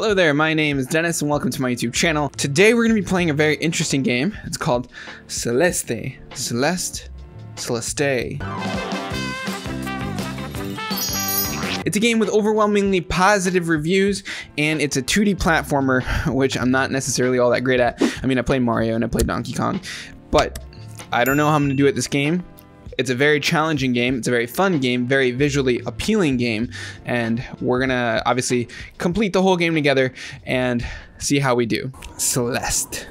Hello there, my name is Dennis and welcome to my YouTube channel. Today we're going to be playing a very interesting game. It's called Celeste. Celeste? Celeste. It's a game with overwhelmingly positive reviews, and it's a 2D platformer, which I'm not necessarily all that great at. I mean, I play Mario and I play Donkey Kong, but I don't know how I'm going to do at this game. It's a very challenging game. It's a very fun game, very visually appealing game, and we're gonna obviously complete the whole game together and see how we do. Celeste.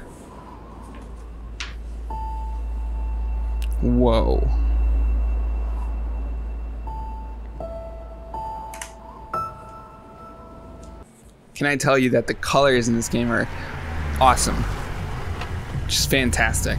Whoa. Can I tell you that the colors in this game are awesome? Just fantastic.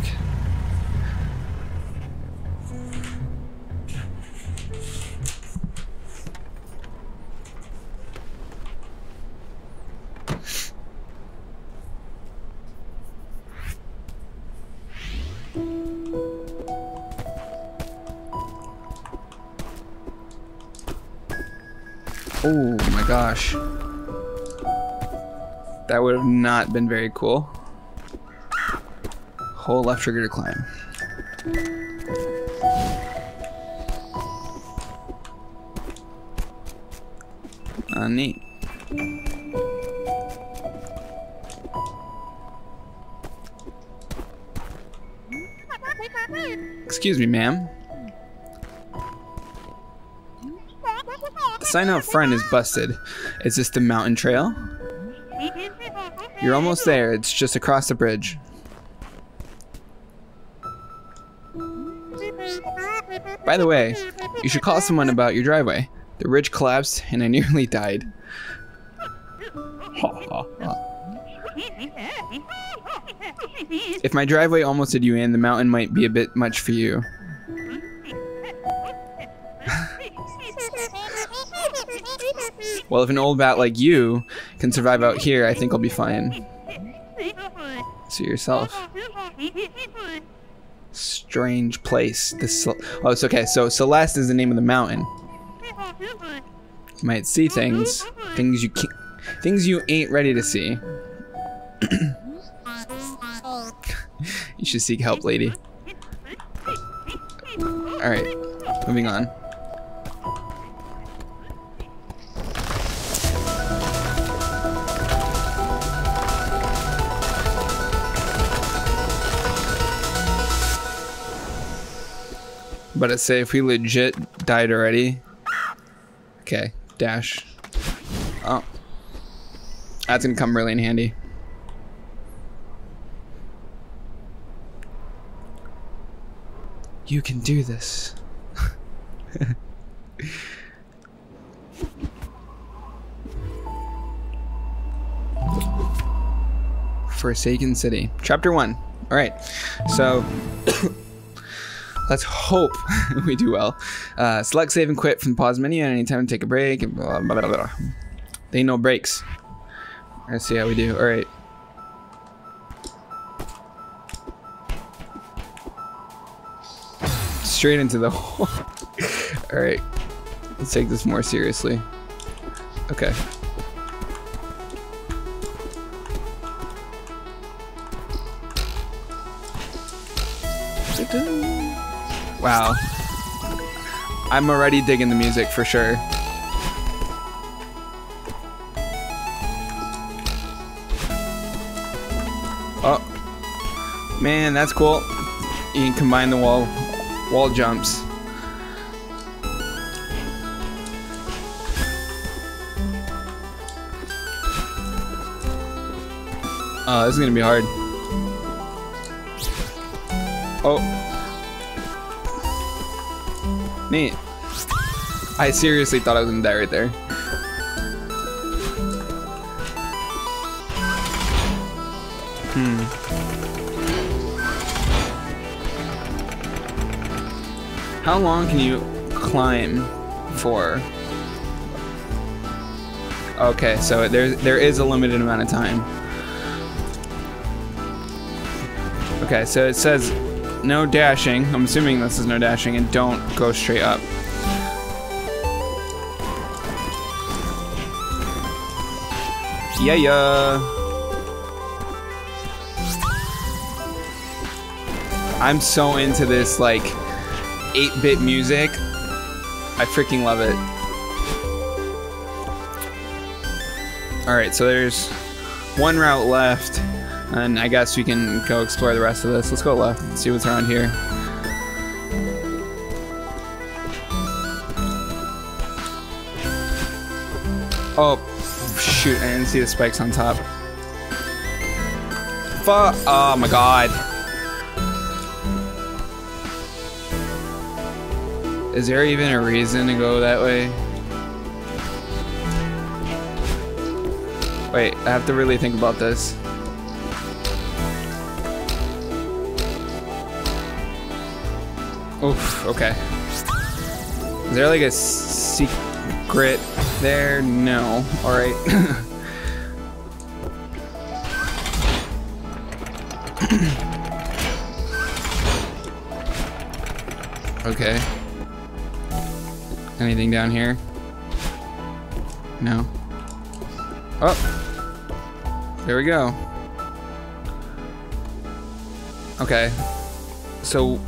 Gosh. That would have not been very cool. Hold left trigger to climb. Uh, neat. Excuse me, ma'am. Sign out front is busted. Is this the mountain trail? You're almost there. It's just across the bridge. By the way, you should call someone about your driveway. The ridge collapsed and I nearly died. If my driveway almost did you in, the mountain might be a bit much for you. Well, if an old bat like you can survive out here, I think I'll be fine. See yourself. Strange place. This. Oh, it's okay. So Celeste is the name of the mountain. You might see things, things you can't, things you ain't ready to see. you should seek help, lady. All right, moving on. But it say if we legit died already. Okay, dash. Oh. That's gonna come really in handy. You can do this. Forsaken City. Chapter 1. Alright, so let's hope we do well. Uh, select save and quit from the pause menu at any time to take a break. Blah, blah, blah, blah. They no breaks. Let's see how we do. All right. Straight into the hole. All right. Let's take this more seriously. Okay. Wow. I'm already digging the music for sure. Oh. Man, that's cool. You can combine the wall wall jumps. Oh, this is gonna be hard. Oh. Neat. I seriously thought I was gonna die right there. Hmm. How long can you climb for? Okay, so there there is a limited amount of time. Okay, so it says no dashing. I'm assuming this is no dashing, and don't go straight up. Yeah, yeah. I'm so into this, like, 8-bit music. I freaking love it. Alright, so there's one route left. And I guess we can go explore the rest of this. Let's go left and see what's around here. Oh, shoot, I didn't see the spikes on top. Fuck, oh my god. Is there even a reason to go that way? Wait, I have to really think about this. Oof, okay. Is there like a secret there? No. Alright. okay. Anything down here? No. Oh! There we go. Okay. So...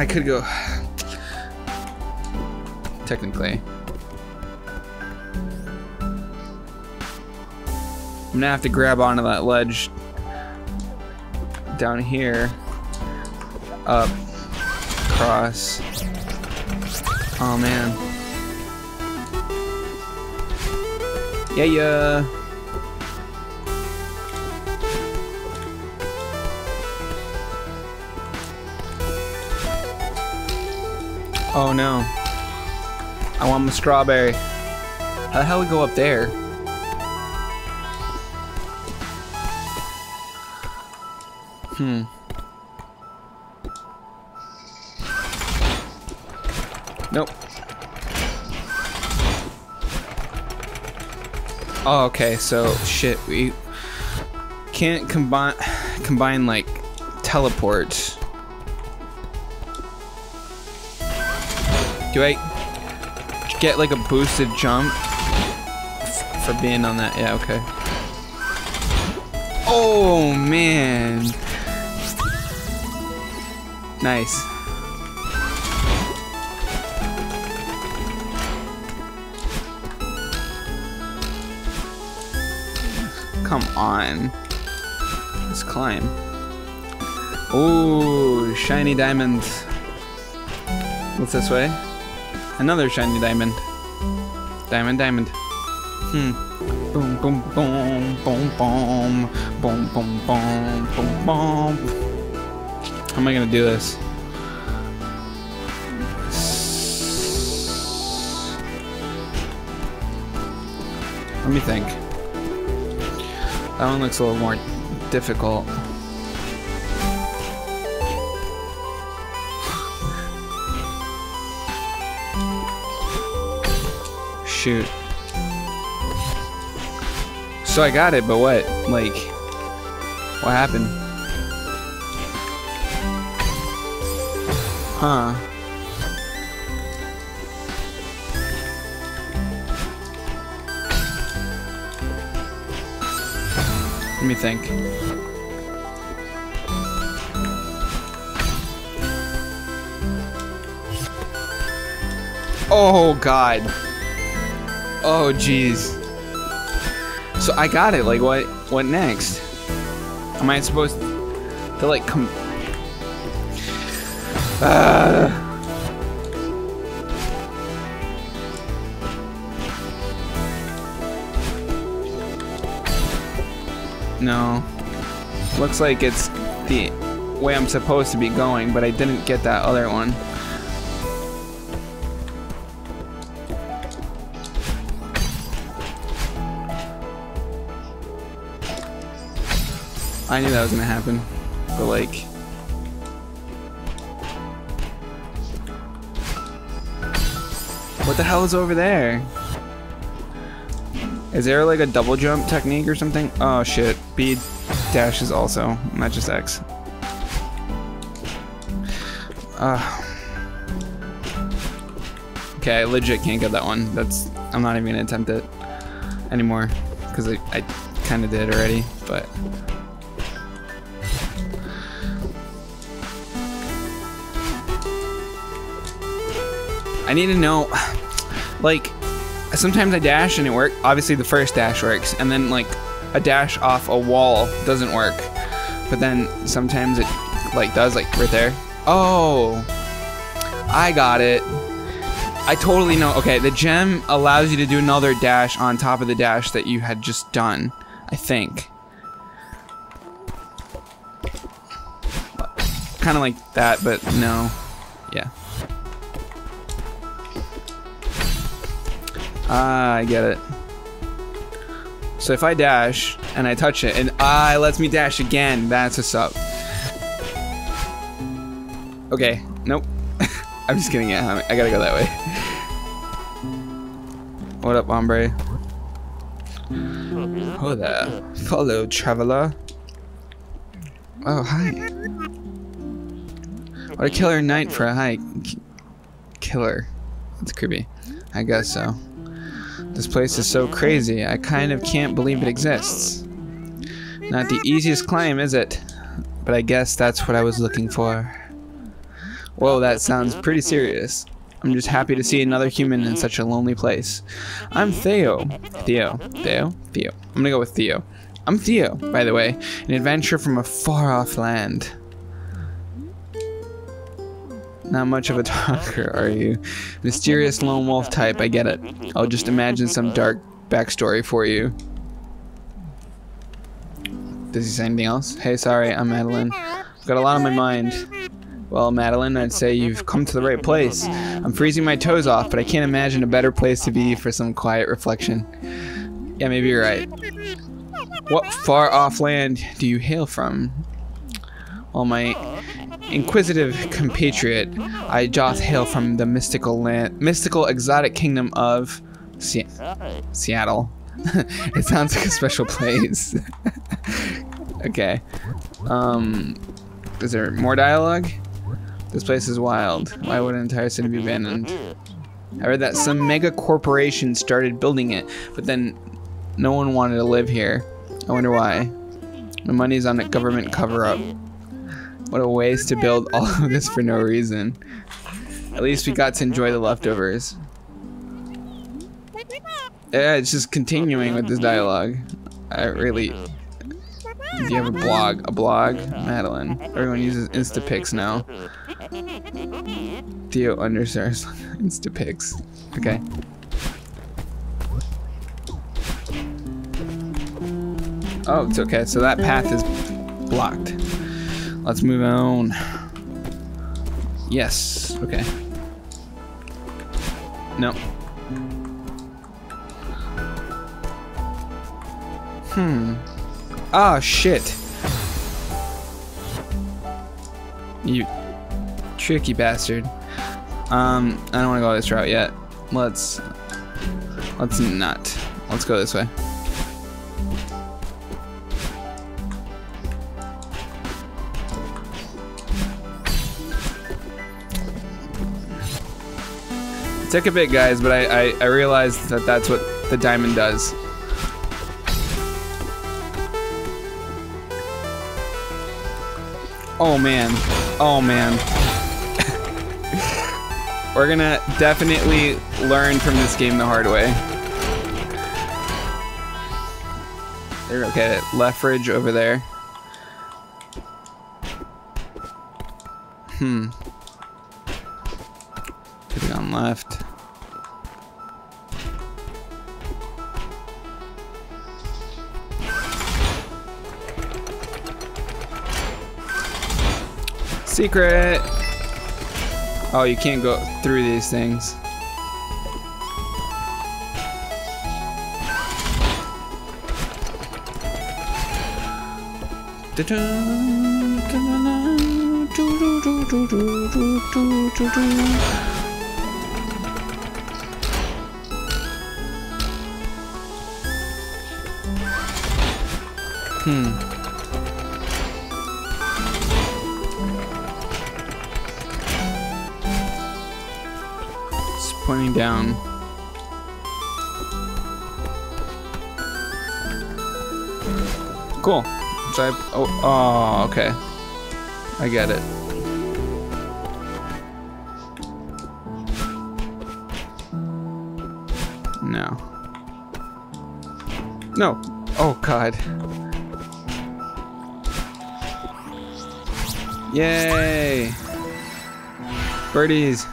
I could go... Technically. I'm gonna have to grab onto that ledge down here. Up. Cross. Oh man. Yeah, yeah. Oh no. I want my strawberry. How the hell we go up there? Hmm. Nope. Oh, okay, so shit, we can't combine combine like teleports. Do I get like a boosted jump for being on that? Yeah, okay. Oh man. Nice. Come on. Let's climb. Ooh, shiny diamond. What's this way? Another shiny diamond. Diamond, diamond. Hmm. Boom, boom, boom, boom, boom, boom, boom, boom, boom, boom. How am I gonna do this? Let me think. That one looks a little more difficult. Shoot. So I got it, but what? Like, what happened? Huh. Let me think. Oh god. Oh jeez. So I got it. Like what? What next? Am I supposed to like come? Uh. No. Looks like it's the way I'm supposed to be going, but I didn't get that other one. I knew that was gonna happen, but like... What the hell is over there? Is there like a double jump technique or something? Oh shit, B dashes also, not just X. Uh, okay, I legit can't get that one. That's I'm not even gonna attempt it anymore. because I, I kind of did already, but. I need to know, like, sometimes I dash and it works. Obviously, the first dash works, and then like a dash off a wall doesn't work. But then sometimes it like does, like right there. Oh, I got it. I totally know. Okay, the gem allows you to do another dash on top of the dash that you had just done. I think. Kind of like that, but no. Yeah. Ah, I get it. So if I dash and I touch it and ah, it lets me dash again, that's what's up. Okay, nope. I'm just kidding. Yeah, I gotta go that way. What up, hombre? Oh there, follow traveler. Oh hi. What a killer night for a hike. Killer. That's creepy. I guess so. This place is so crazy, I kind of can't believe it exists. Not the easiest climb, is it? But I guess that's what I was looking for. Whoa, that sounds pretty serious. I'm just happy to see another human in such a lonely place. I'm Theo. Theo. Theo? Theo. I'm gonna go with Theo. I'm Theo, by the way, an adventurer from a far off land. Not much of a talker, are you? Mysterious lone wolf type, I get it. I'll just imagine some dark backstory for you. Does he say anything else? Hey, sorry, I'm Madeline. I've got a lot on my mind. Well, Madeline, I'd say you've come to the right place. I'm freezing my toes off, but I can't imagine a better place to be for some quiet reflection. Yeah, maybe you're right. What far off land do you hail from? Well, my inquisitive compatriot, I doth hail from the mystical land, mystical exotic kingdom of Se Seattle. it sounds like a special place. okay. Um, is there more dialogue? This place is wild. Why would an entire city be abandoned? I read that some mega corporation started building it, but then no one wanted to live here. I wonder why. The money's on a government cover-up. What a waste to build all of this for no reason. At least we got to enjoy the leftovers. Yeah, it's just continuing with this dialogue. I really... Do you have a blog? A blog? Madeline. Everyone uses Instapics now. Theo understairs Instapics. Okay. Oh, it's okay. So that path is blocked. Let's move on. Yes. Okay. No. Hmm. Ah, shit. You tricky bastard. Um, I don't want to go this route yet. Let's... Let's not. Let's go this way. Took a bit, guys, but I, I, I realized that that's what the diamond does. Oh man. Oh man. We're gonna definitely learn from this game the hard way. There, okay, left ridge over there. Hmm. Left. Secret! Oh, you can't go through these things. Hmm. pointing down. Cool. So I, oh, oh, okay. I get it. No. No. Oh, God. Yay! Birdies.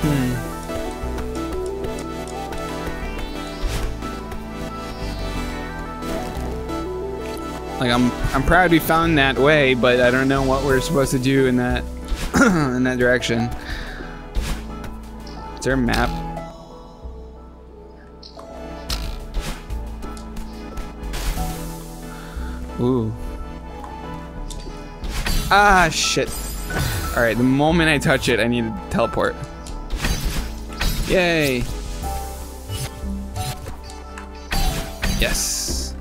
Hmm. Like I'm I'm proud we found that way, but I don't know what we're supposed to do in that in that direction. Is there a map? Ooh. Ah, shit. Alright, the moment I touch it, I need to teleport. Yay! Yes.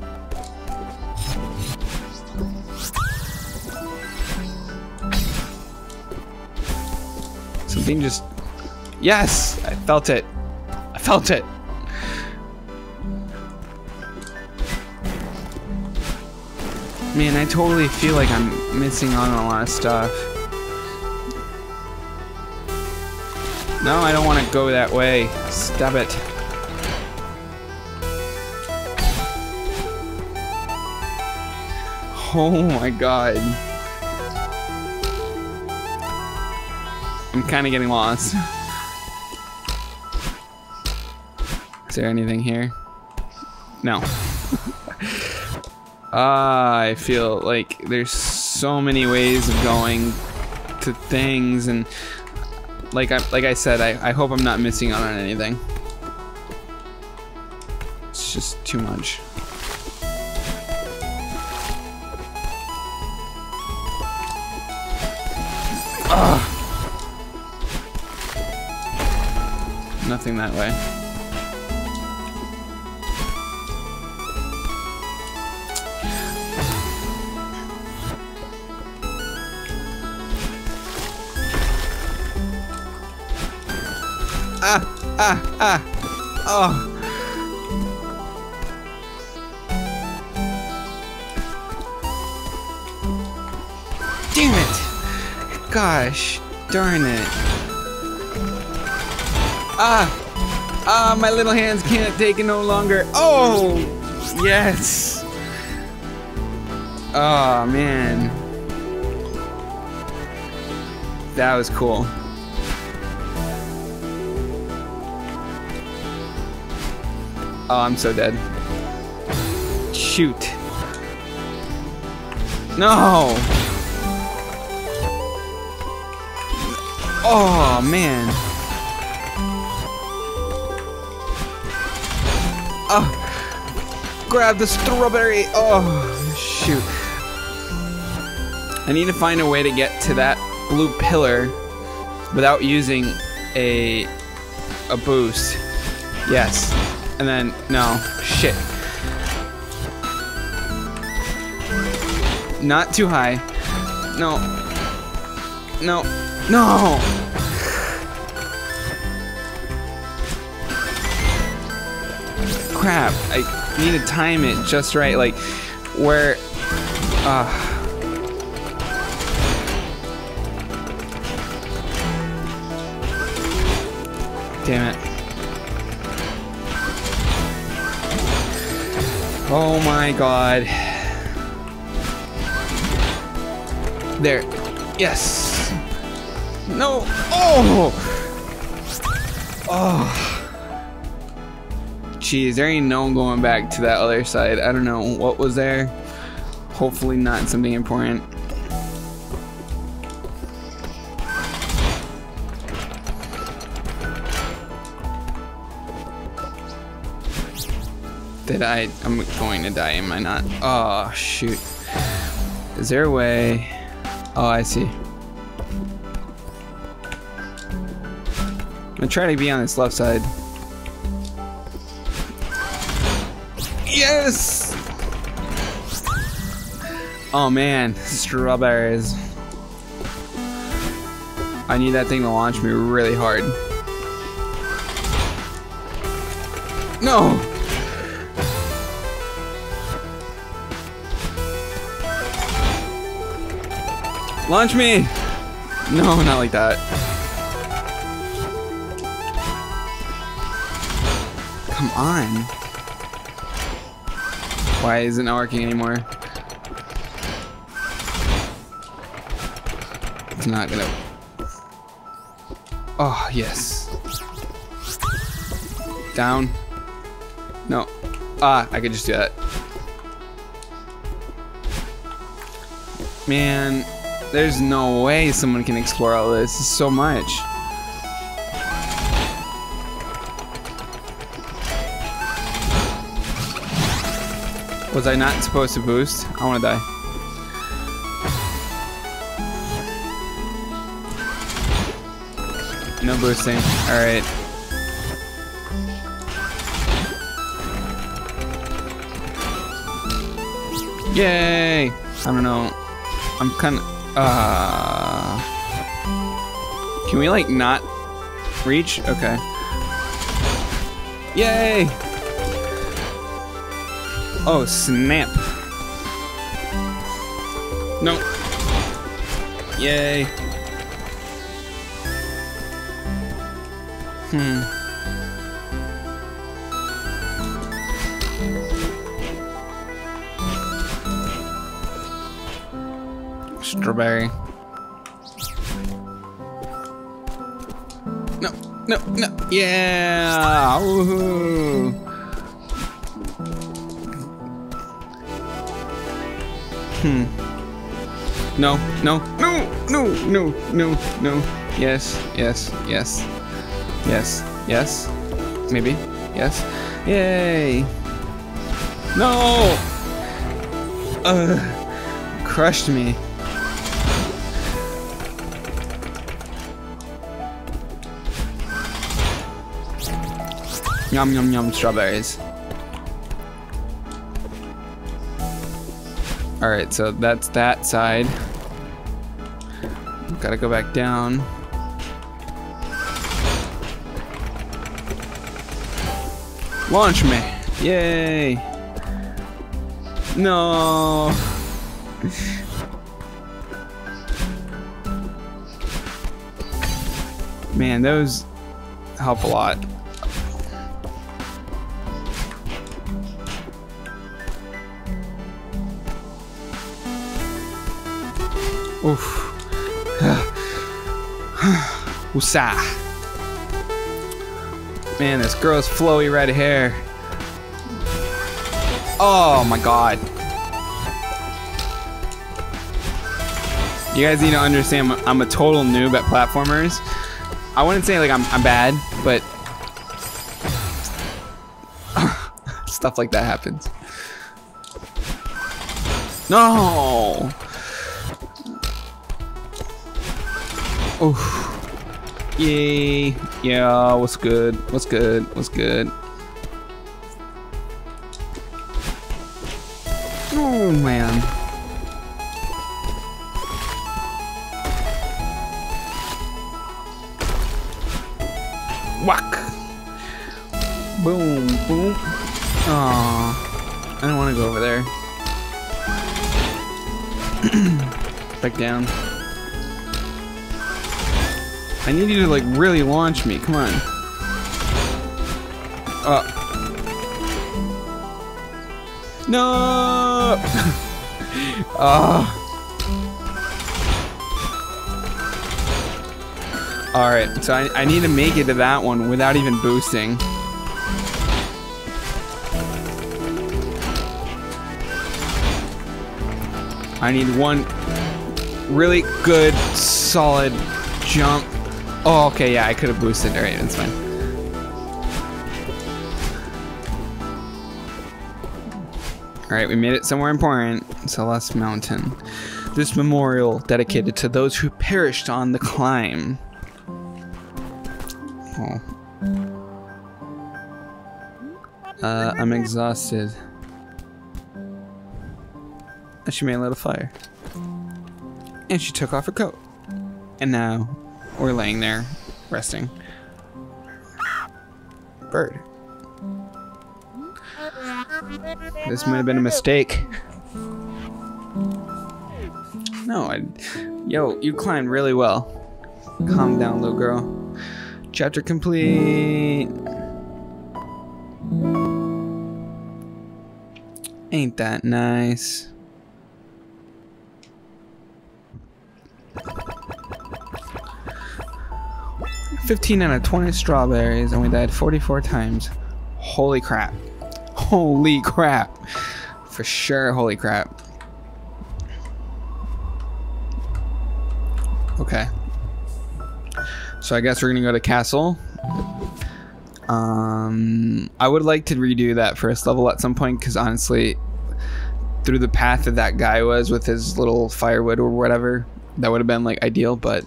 Something just... Yes! I felt it. I felt it. Man, I totally feel like I'm missing on a lot of stuff. No, I don't want to go that way. Stop it. Oh my god. I'm kind of getting lost. Is there anything here? No. Ah, I feel like there's so many ways of going to things, and like I like I said, I, I hope I'm not missing out on anything. It's just too much. Ah. Nothing that way. Ah, ah, ah. Oh. Damn it. Gosh, darn it. Ah! Ah, my little hands can't take it no longer. Oh! Yes! Oh, man. That was cool. Oh, I'm so dead. Shoot. No! Oh, man. Oh, grab the strawberry. Oh, shoot. I need to find a way to get to that blue pillar without using a a boost. Yes. And then, no. Shit. Not too high. No. No. No! crap. I need to time it just right, like where. Uh, damn it. Oh my god. There. Yes. No. Oh. Oh. Jeez, there ain't no going back to that other side. I don't know what was there. Hopefully not something important. Did I? I'm going to die, am I not? Oh, shoot. Is there a way? Oh, I see. I'm gonna to be on this left side. Yes! Oh man, strawberries. I need that thing to launch me really hard. No! Launch me! No, not like that. Come on. Why isn't it working anymore? It's not gonna... Oh, yes. Down. No. Ah, I could just do that. Man, there's no way someone can explore all this. It's so much. Was I not supposed to boost? I want to die. No boosting. Alright. Yay! I don't know. I'm kind of... Uh... Can we, like, not reach? Okay. Yay! Oh, snap. No. Yay. Hmm. Strawberry. No, no, no. Yeah. Woohoo. Hmm. No, no, no, no, no, no, no. Yes, yes, yes. Yes, yes. Maybe. Yes. Yay. No! Ugh. Crushed me. Yum, yum, yum, strawberries. Alright, so that's that side. Gotta go back down. Launch me! Yay! No! Man, those help a lot. Oof. Woosah. Man, this girl's flowy red hair. Oh my god. You guys need to understand I'm a total noob at platformers. I wouldn't say like I'm, I'm bad, but stuff like that happens. No! Oh. Yay. Yeah, what's good? What's good? What's good? Oh, man. Whack. Boom, boom. Aw. I don't want to go over there. Back down. I need you to like really launch me. Come on. Uh. No. Ah. uh. All right, so I, I need to make it to that one without even boosting. I need one really good, solid jump Oh, okay, yeah, I could have boosted. Alright, that's fine. Alright, we made it somewhere important. Celeste Mountain. This memorial dedicated to those who perished on the climb. Oh. Uh, I'm exhausted. And she made a little fire. And she took off her coat. And now Or laying there, resting. Bird. This might have been a mistake. No, I. Yo, you climbed really well. Calm down, little girl. Chapter complete. Ain't that nice? Fifteen out of twenty strawberries, and we died forty-four times. Holy crap! Holy crap! For sure, holy crap. Okay. So I guess we're gonna go to castle. Um, I would like to redo that first level at some point because honestly, through the path that that guy was with his little firewood or whatever, that would have been like ideal. But